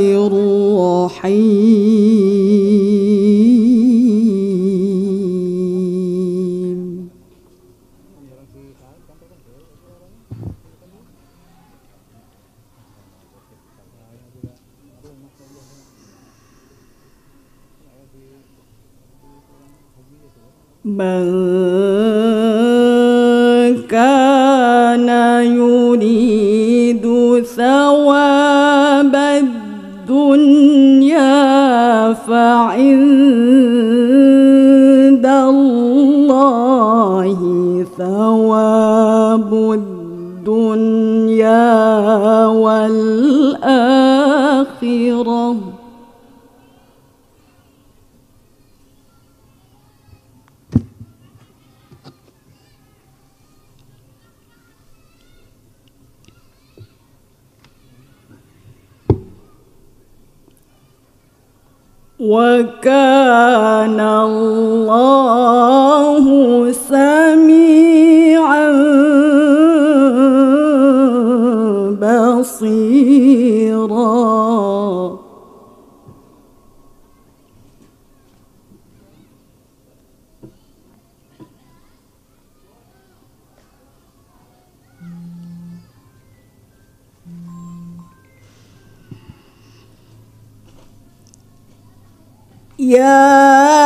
الرحيم. من كان يريد ثواب فعند الله ثواب الدنيا والآخرة. وكان الله سميعا بصيرا. يا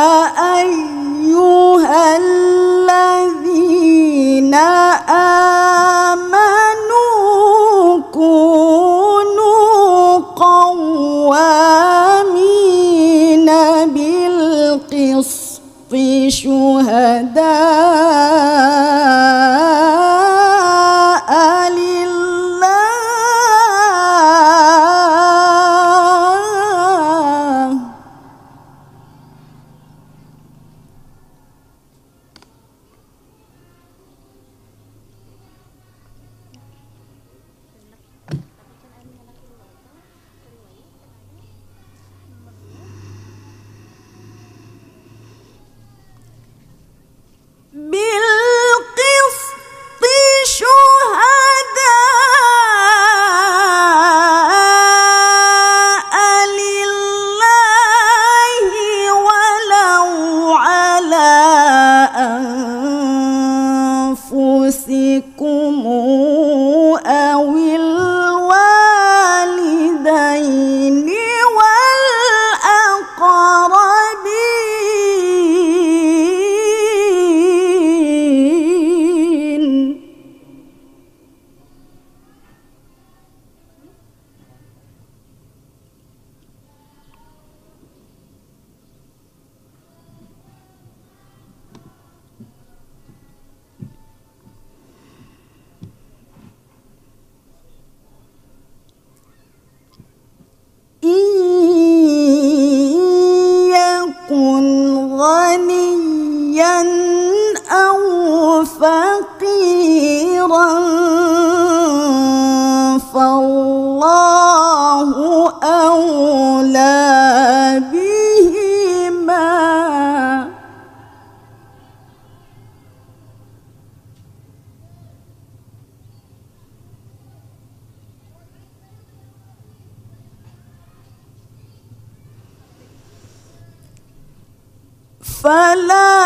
فالله أولى بهما. فلا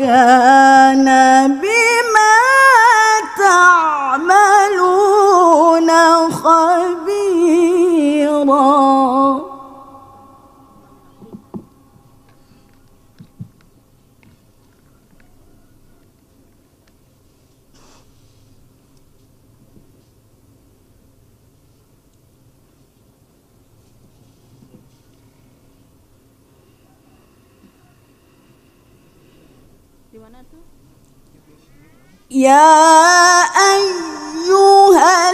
كان بي يا أيها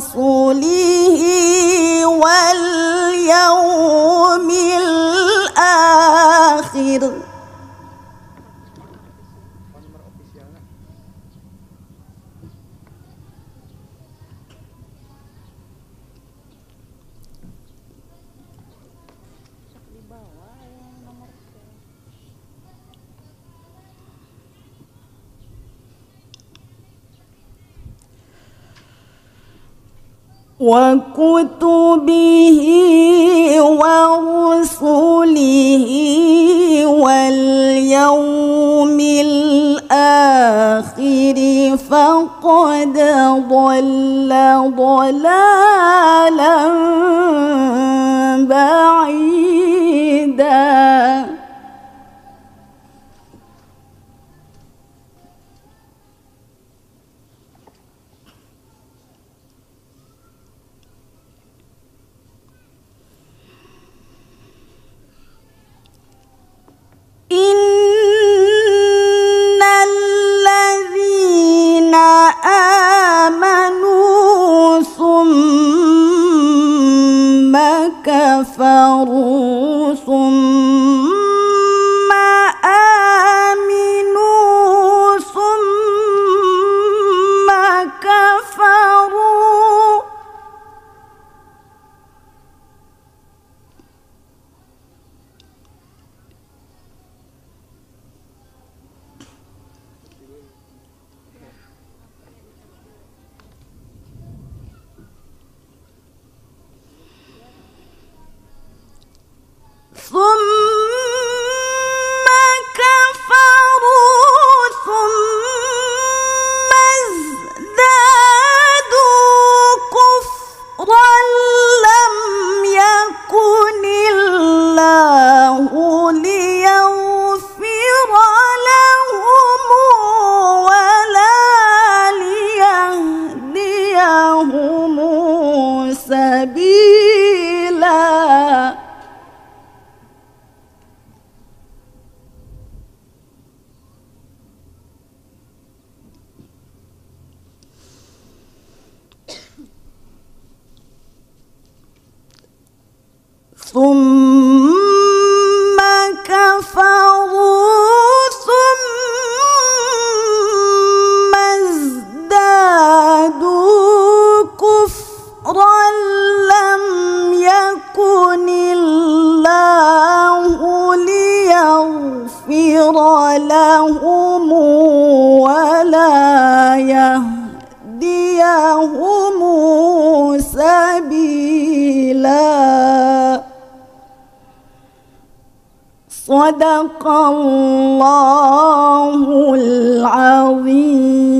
الرسول وكتبه ورسله واليوم الآخر فقد ضل ضلال كفروا ثم كفروا ثم ازدادوا كفرا لم يكن الله ليغفر لهم ولا يهديهم سبيلا. صدق الله العظيم.